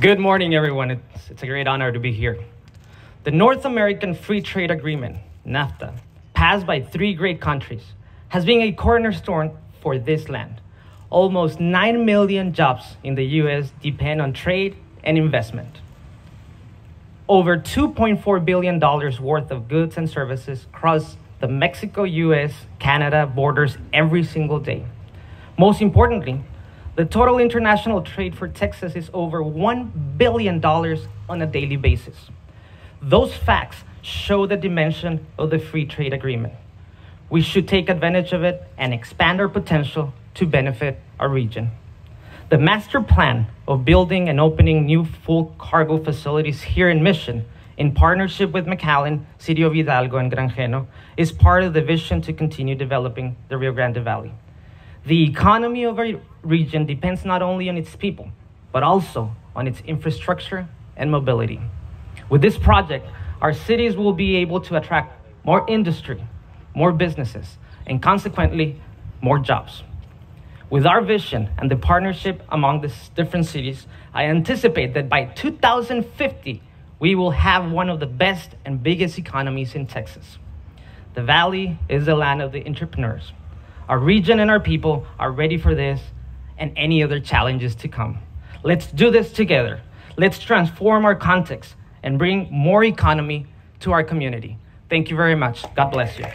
Good morning, everyone. It's, it's a great honor to be here. The North American Free Trade Agreement, NAFTA, passed by three great countries, has been a cornerstone for this land. Almost 9 million jobs in the US depend on trade and investment. Over $2.4 billion worth of goods and services cross the Mexico US Canada borders every single day. Most importantly, the total international trade for Texas is over $1 billion on a daily basis. Those facts show the dimension of the free trade agreement. We should take advantage of it and expand our potential to benefit our region. The master plan of building and opening new full cargo facilities here in Mission, in partnership with McAllen, City of Hidalgo, and Granjeno, is part of the vision to continue developing the Rio Grande Valley. The economy of our region depends not only on its people, but also on its infrastructure and mobility. With this project, our cities will be able to attract more industry, more businesses, and consequently, more jobs. With our vision and the partnership among the different cities, I anticipate that by 2050, we will have one of the best and biggest economies in Texas. The Valley is the land of the entrepreneurs. Our region and our people are ready for this and any other challenges to come. Let's do this together. Let's transform our context and bring more economy to our community. Thank you very much. God bless you.